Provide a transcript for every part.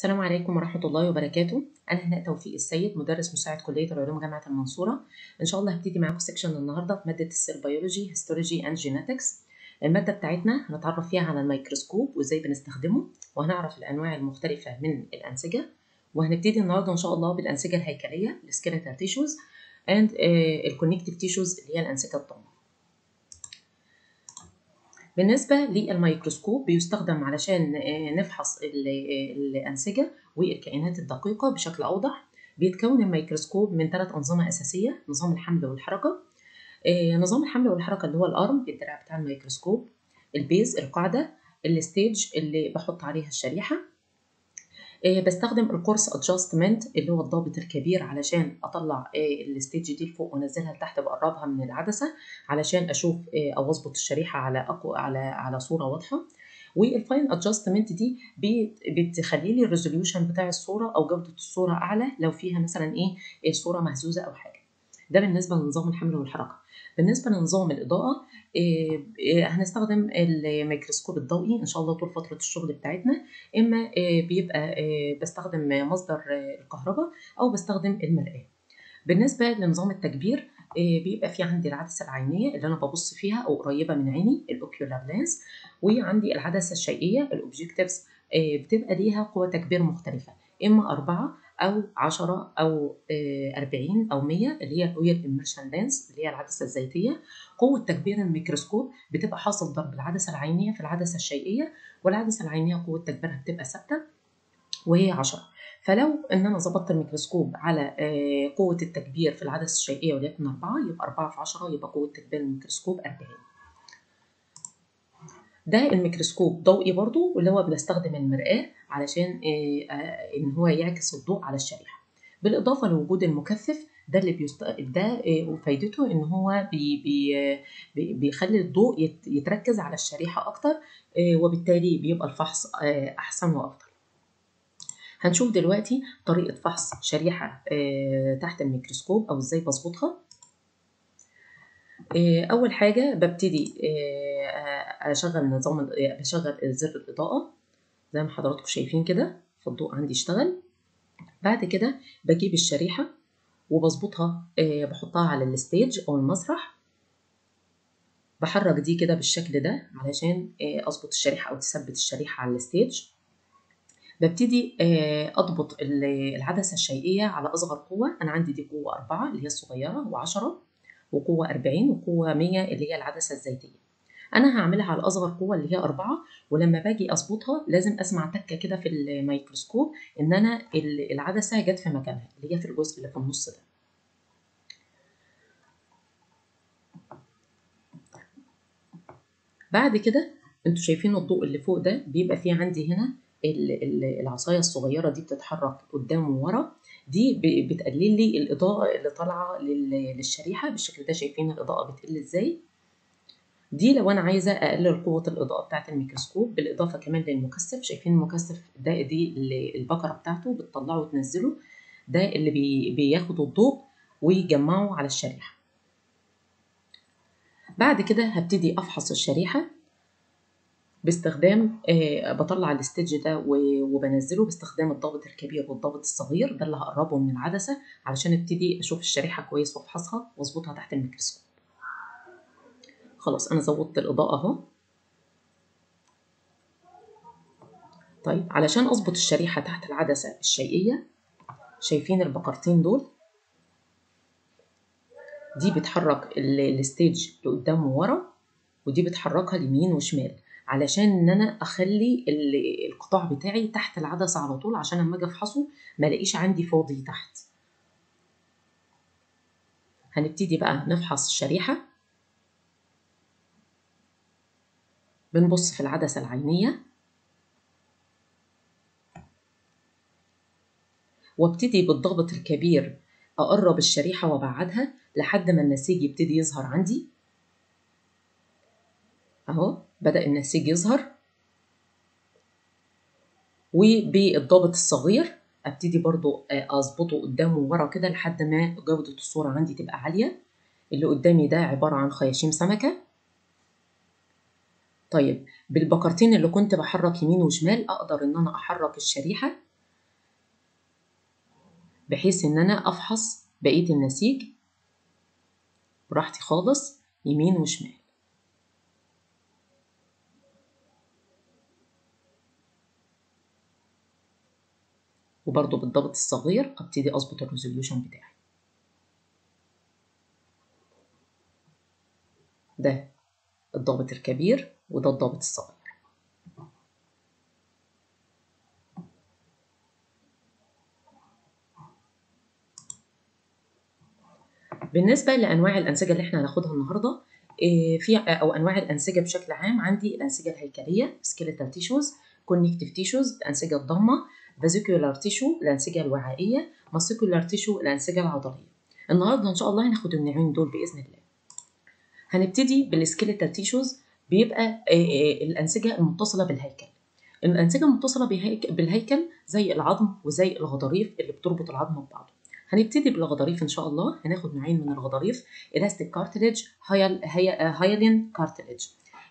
السلام عليكم ورحمة الله وبركاته. أنا هناء توفيق السيد مدرس مساعد كلية العلوم جامعة المنصورة. إن شاء الله هبتدي معاكم section النهاردة في مادة ال cell biology histology and genetics المادة بتاعتنا هنتعرف فيها على الميكروسكوب وإزاي بنستخدمه وهنعرف الأنواع المختلفة من الأنسجة. وهنبتدي النهاردة إن شاء الله بالأنسجة الهيكلية ال skeletal tissues and ال connective tissues اللي هي الأنسجة الضامة بالنسبة للميكروسكوب بيستخدم علشان نفحص الأنسجة والكائنات الدقيقة بشكل أوضح. بيتكون الميكروسكوب من ثلاث أنظمة أساسية نظام الحمل والحركة. نظام الحمل والحركة اللي هو ال arm الدراع بتاع الميكروسكوب ال base القاعدة ال stage اللي بحط عليها الشريحة بستخدم ال coarse adjustment اللي هو الضابط الكبير علشان أطلع ال stage دي لفوق وأنزلها لتحت بقربها من العدسة علشان أشوف أو أظبط الشريحة على أقو على على صورة واضحة. وال fine adjustment دي بتخلي لي ال resolution بتاع الصورة أو جودة الصورة أعلى لو فيها مثلا إيه الصورة مهزوزة أو حاجة. ده بالنسبة لنظام الحمل والحركة. بالنسبة لنظام الإضاءة هنستخدم الميكروسكوب الضوئي إن شاء الله طول فترة الشغل بتاعتنا إما بيبقى بستخدم مصدر الكهرباء أو بستخدم المرآة. بالنسبة لنظام التكبير بيبقى في عندي العدسة العينية اللي أنا ببص فيها أو قريبة من عيني ال ocular lens وعندي العدسة الشيئيه ال objectives بتبقى ليها قوة تكبير مختلفة. إما أربعة أو عشرة أو أربعين أو مية اللي هي ال oil immersion lens اللي هي العدسة الزيتية. قوة تكبير الميكروسكوب بتبقى حاصل ضرب العدسة العينية في العدسة الشيئية والعدسة العينية قوة تكبيرها بتبقى ثابتة وهي عشرة. فلو إن أنا ظبطت الميكروسكوب على قوة التكبير في العدسة الشيئية وليكن أربعة يبقى أربعة في عشرة يبقى قوة تكبير الميكروسكوب أربعين. ده الميكروسكوب ضوئي برضو واللي هو بنستخدم المرآة. علشان إن هو يعكس الضوء على الشريحة. بالإضافة لوجود المكثف ده اللي بيست... ده وفايدته إن هو بي... بي... بيخلي الضوء يتركز على الشريحة أكتر وبالتالي بيبقى الفحص أحسن وأفضل. هنشوف دلوقتي طريقة فحص شريحة تحت الميكروسكوب أو إزاي بظبطها. أول حاجة ببتدي أشغل نظام بشغل زر الإضاءة. زي ما حضراتكم شايفين كده فالضوء عندي اشتغل. بعد كده بجيب الشريحة وبظبطها بحطها على ال stage أو المسرح. بحرك دي كده بالشكل ده علشان أظبط الشريحة أو تثبت الشريحة على ال stage. ببتدي أضبط العدسة الشيئية على أصغر قوة. أنا عندي دي قوة أربعة اللي هي الصغيرة وعشرة وقوة أربعين وقوة مية اللي هي العدسة الزيتية. أنا هعملها على أصغر قوة اللي هي أربعة ولما باجي أظبطها لازم أسمع تكة كده في الميكروسكوب إن أنا العدسة جت في مكانها اللي هي في الجزء اللي في النص ده. بعد كده أنتوا شايفين الضوء اللي فوق ده بيبقى فيه عندي هنا العصاية الصغيرة دي بتتحرك قدام وورا دي بتقلل لي الإضاءة اللي طالعة للشريحة بالشكل ده شايفين الإضاءة بتقل إزاي؟ دي لو أنا عايزة أقلل قوة الإضاءة بتاعة الميكروسكوب بالإضافة كمان للمكثف شايفين المكثف ده دي البكرة بتاعته بتطلعه وتنزله ده اللي بي بياخد الضوء ويجمعه على الشريحة. بعد كده هبتدي أفحص الشريحة باستخدام آه بطلع ال stage ده وبنزله باستخدام الضابط الكبير والضابط الصغير ده اللي هقربه من العدسة علشان أبتدي أشوف الشريحة كويس وأفحصها وأظبطها تحت الميكروسكوب. خلاص أنا زودت الإضاءة أهو. طيب علشان أظبط الشريحة تحت العدسة الشيئية شايفين البكرتين دول؟ دي بتحرك الستيج لقدام وورا ودي بتحركها ليمين وشمال علشان إن أنا أخلي القطاع بتاعي تحت العدسة على طول عشان لما أجي أفحصه ما ألاقيش عندي فاضي تحت. هنبتدي بقى نفحص الشريحة. بنبص في العدسة العينية. وابتدي بالضغط الكبير أقرب الشريحة وأبعدها لحد ما النسيج يبتدي يظهر عندي. أهو بدأ النسيج يظهر. وبالضابط الصغير أبتدي برضو أظبطه قدام وورا كده لحد ما جودة الصورة عندي تبقى عالية. اللي قدامي ده عبارة عن خياشيم سمكة. طيب بالبكرتين اللي كنت بحرك يمين وشمال أقدر إن أنا أحرك الشريحة بحيث إن أنا أفحص بقية النسيج براحتي خالص يمين وشمال. وبرضه بالضغط الصغير أبتدي أظبط الريزوليوشن بتاعي. ده الضابط الكبير. وده الضابط الصغير. بالنسبة لأنواع الأنسجة اللي إحنا هناخدها النهاردة في أو أنواع الأنسجة بشكل عام عندي الأنسجة الهيكلية skeletal tissues connective tissues الأنسجة الضامة vascular tissue الأنسجة الوعائية muscular tissue الأنسجة العضلية. النهارده إن شاء الله هناخد النوعين دول بإذن الله. هنبتدي بال skeletal tissues بيبقى الأنسجة المتصلة بالهيكل. الأنسجة المتصلة بالهيكل زي العظم وزي الغضاريف اللي بتربط العظم ببعضه. هنبتدي بالغضاريف إن شاء الله. هناخد نوعين من الغضاريف. elastic cartilage hyaline cartilage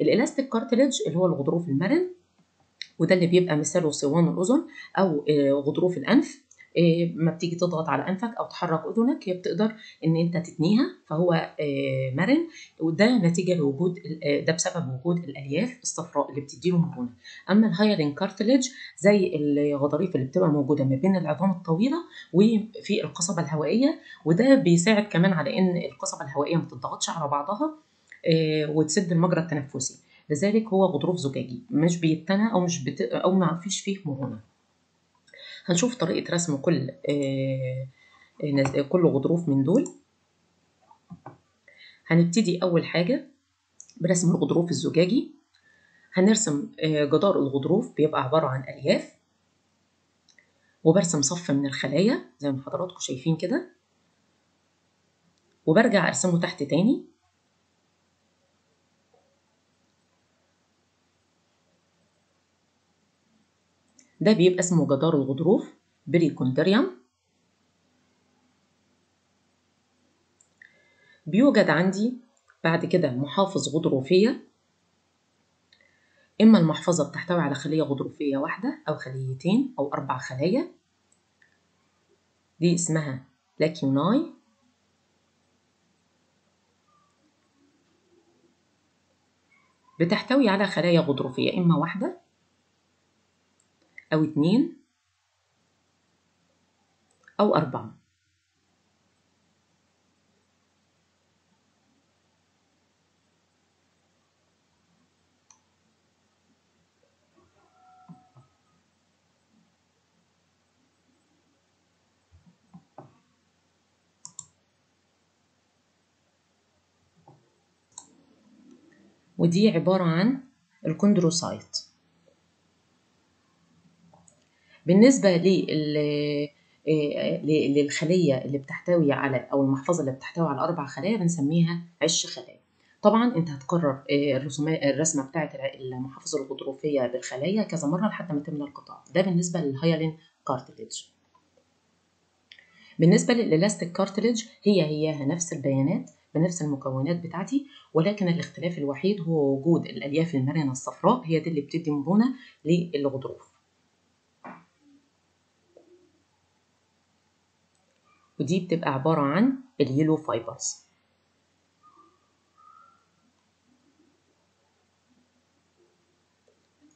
ال elastic cartilage اللي هو الغضروف المرن وده اللي بيبقى مثاله صوان الأذن أو غضروف الأنف. ما بتيجي تضغط على أنفك أو تحرك أذنك هي بتقدر إن أنت تتنيها فهو مرن وده نتيجة لوجود ده بسبب وجود الألياف الصفراء اللي بتديله مرونة. أما ال hyaline cartilage زي الغضاريف اللي بتبقى موجودة ما بين العظام الطويلة وفي القصبة الهوائية وده بيساعد كمان على إن القصبة الهوائية ما تضغطش على بعضها وتسد المجرى التنفسي. لذلك هو غضروف زجاجي مش بيتنى أو مش بت... أو ما فيش فيه مرونة. هنشوف طريقة رسم كل آه... كل غضروف من دول. هنبتدي أول حاجة برسم الغضروف الزجاجي. هنرسم آه جدار الغضروف بيبقى عبارة عن ألياف. وبرسم صف من الخلايا زي ما حضراتكم شايفين كده. وبرجع أرسمه تحت تاني. ده بيبقى اسمه جدار الغضروف بريكوندريوم. بيوجد عندي بعد كده محافظ غضروفية إما المحفظة بتحتوي على خلية غضروفية واحدة أو خليتين أو أربع خلايا. دي اسمها لاكيوناي بتحتوي على خلايا غضروفية إما واحدة أو اتنين أو أربعة. ودي عبارة عن الكوندروسايت بالنسبة للخلية اللي بتحتوي على أو المحفظة اللي بتحتوي على أربع خلايا بنسميها عش خلايا. طبعا أنت هتكرر الرسمة بتاعه المحافظ الغضروفية بالخلايا كذا مرة لحد ما تملى القطاع. ده بالنسبة لل hyaline cartilage بالنسبة لل elastic cartilage هي هياها نفس البيانات بنفس المكونات بتاعتي ولكن الاختلاف الوحيد هو وجود الألياف المرنة الصفراء هي دي اللي بتدي مرونة للغضروف. ودي بتبقى عبارة عن ال yellow fibers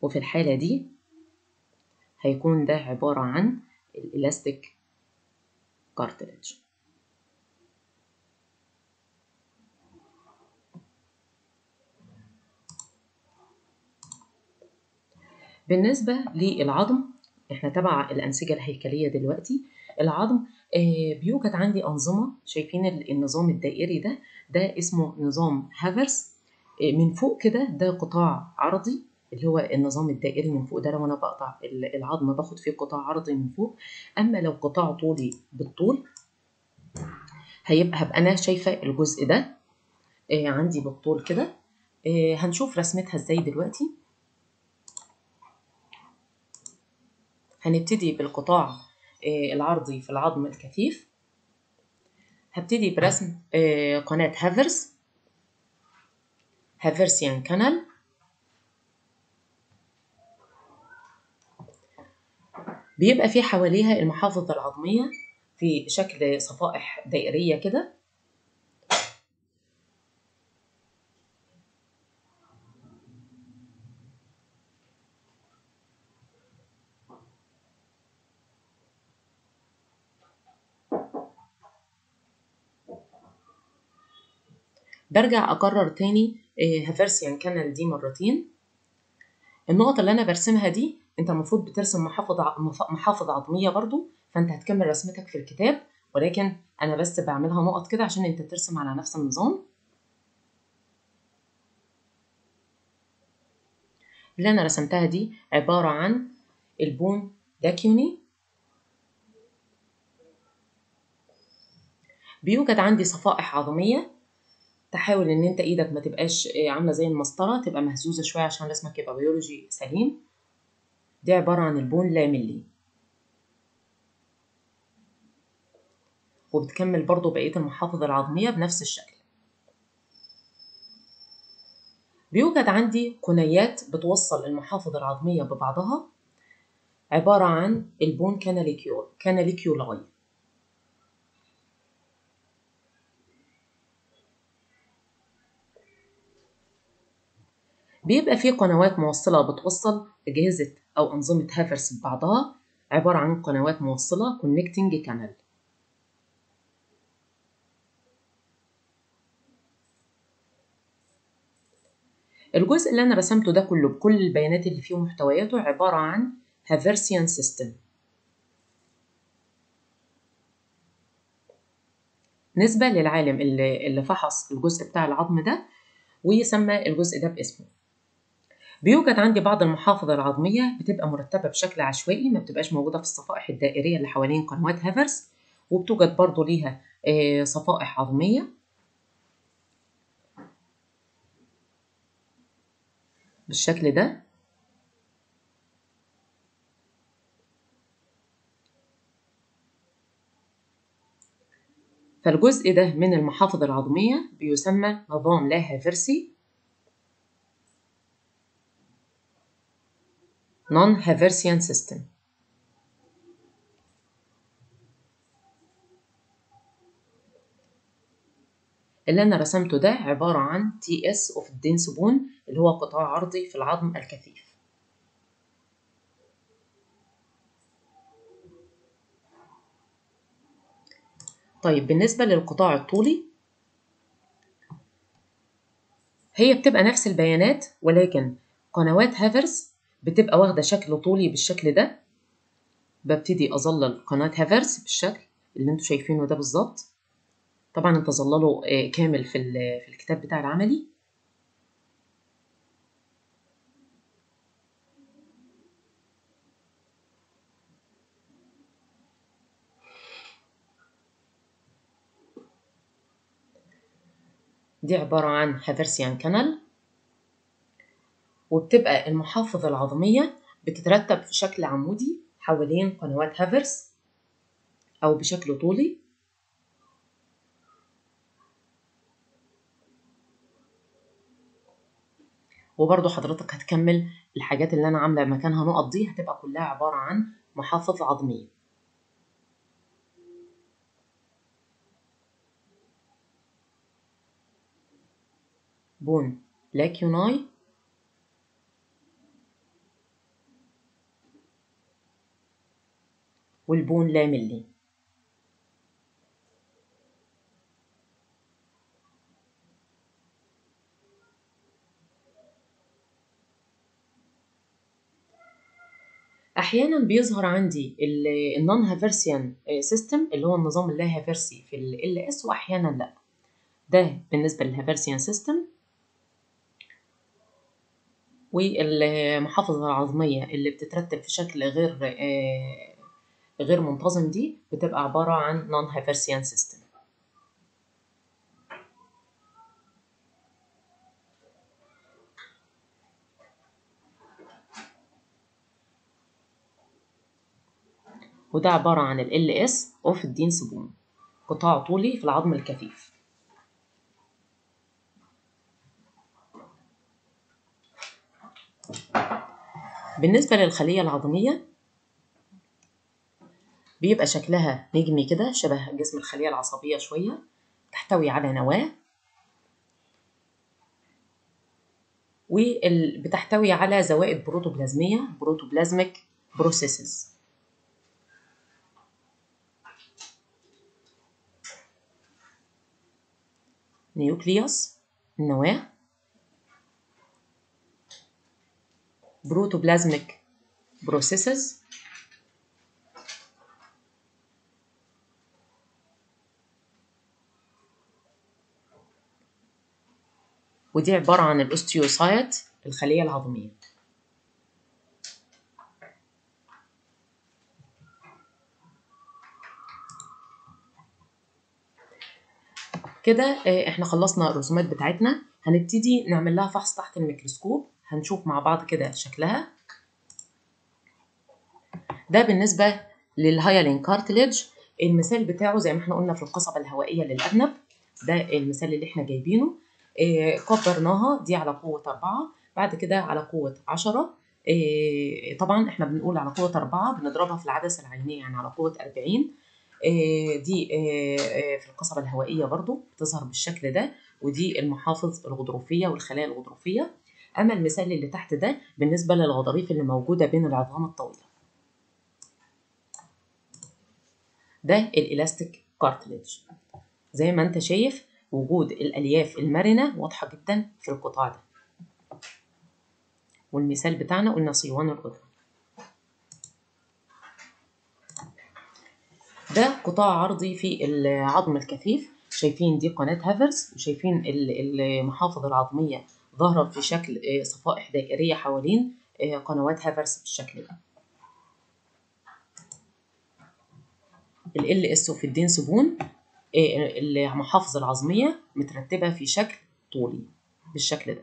وفي الحالة دي هيكون ده عبارة عن ال elastic cartilage بالنسبة للعظم إحنا تبع الأنسجة الهيكلية دلوقتي. العظم بيوجد عندي أنظمة شايفين النظام الدائري ده ده اسمه نظام هافرس من فوق كده ده قطاع عرضي اللي هو النظام الدائري من فوق ده لو أنا بقطع العظم باخد فيه قطاع عرضي من فوق. أما لو قطاع طولي بالطول هيبقى هبقى أنا شايفة الجزء ده آه عندي بالطول كده. آه هنشوف رسمتها إزاي دلوقتي. هنبتدي بالقطاع آه العرضي في العظم الكثيف. هبتدي برسم آه قناة هافرس. هافرسيان كانال. بيبقى في حواليها المحافظ العظمية في شكل صفائح دائرية كده. برجع أكرر تاني هافرسيان كانال دي مرتين. النقط اللي أنا برسمها دي أنت المفروض بترسم محافظ محافظ عظمية برضو فأنت هتكمل رسمتك في الكتاب ولكن أنا بس بعملها نقط كده عشان أنت ترسم على نفس النظام. اللي أنا رسمتها دي عبارة عن البون داكيوني. بيوجد عندي صفائح عظمية. تحاول إن أنت إيدك ما تبقاش عاملة زي المسطرة تبقى مهزوزة شوية عشان رسمك يبقى بيولوجي سليم. دي عبارة عن ال bone lamellae وبتكمل برضو بقية المحافظ العظمية بنفس الشكل. بيوجد عندي قنيات بتوصل المحافظ العظمية ببعضها. عبارة عن ال bone canalicule canaliculi بيبقى في قنوات موصلة بتوصل أجهزة أو أنظمة هافرس ببعضها عبارة عن قنوات موصلة connecting canal. الجزء اللي أنا رسمته ده كله بكل البيانات اللي فيه ومحتوياته عبارة عن هافرسيان سيستم نسبة للعالم اللي, اللي فحص الجزء بتاع العظم ده ويسمى الجزء ده باسمه. بيوجد عندي بعض المحافظ العظمية بتبقى مرتبة بشكل عشوائي ما بتبقاش موجودة في الصفائح الدائرية اللي حوالين قنوات هافرس وبتوجد برضو ليها آه، صفائح عظمية. بالشكل ده فالجزء ده من المحافظ العظمية بيسمى نظام لا هافرسي non-Haversian system. اللي أنا رسمته ده عبارة عن TS of ال dense bone اللي هو قطاع عرضي في العظم الكثيف. طيب بالنسبة للقطاع الطولي هي بتبقى نفس البيانات ولكن قنوات هافرس بتبقى واخدة شكل طولي بالشكل ده. ببتدي أظلل قناة هافرس بالشكل اللي أنتوا شايفينه ده بالظبط. طبعا انت ظلله آه، كامل في في الكتاب بتاع العملي. دي عبارة عن هافرسيان كانال وبتبقى المحافظ العظمية بتترتب في شكل عمودي حوالين قنوات هافرس أو بشكل طولي. وبرضو حضرتك هتكمل الحاجات اللي أنا عاملة مكانها نقط دي هتبقى كلها عبارة عن محافظ عظمية. bone. lacunae وال bone lamellae أحيانا بيظهر عندي ال non-Haversian system اللي هو النظام اللا هافرسي في ال LS وأحيانا لأ. ده بالنسبة لل Haversian system والمحافظ العظمية اللي بتترتب في شكل غير آه، غير منتظم دي بتبقى عبارة عن non-Haversian system وده عبارة عن ال LS of ال dense bone قطاع طولي في العظم الكثيف. بالنسبة للخلية العظمية بيبقى شكلها نجمي كده شبه جسم الخلية العصبية شوية تحتوي على نواة. وبتحتوي على زوائد بروتوبلازمية protoplasmic processes. nucleus النواة protoplasmic processes. ودي عبارة عن ال osteocyte الخلية العظمية. كده آه، إحنا خلصنا الرسومات بتاعتنا. هنبتدي نعمل لها فحص تحت الميكروسكوب. هنشوف مع بعض كده شكلها. ده بالنسبة لل hyaline cartilage المثال بتاعه زي ما إحنا قلنا في القصبة الهوائية للأرنب ده المثال اللي إحنا جايبينه. آه، كبرناها دي على قوة أربعة بعد كده على قوة عشرة. آه، طبعا إحنا بنقول على قوة أربعة بنضربها في العدسة العينية يعني على قوة أربعين. آه، دي في القصبة الهوائية برضو بتظهر بالشكل ده ودي المحافظ الغضروفية والخلايا الغضروفية. أما المثال اللي تحت ده بالنسبة للغضاريف اللي موجودة بين العظام الطويلة. ده ال elastic cartilage زي ما أنت شايف وجود الألياف المرنة واضحة جدا في القطاع ده. والمثال بتاعنا قلنا صيوان الأذن ده قطاع عرضي في العظم الكثيف. شايفين دي قناة هافرز وشايفين ال- المحافظ العظمية ظاهرة في شكل آه، صفائح دائرية حوالين آه، قنوات هافرز بالشكل ده. ال اس وفي الدين سبون المحافظ العظمية مترتبة في شكل طولي بالشكل ده.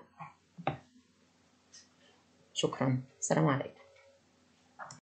شكرا. السلام عليكم.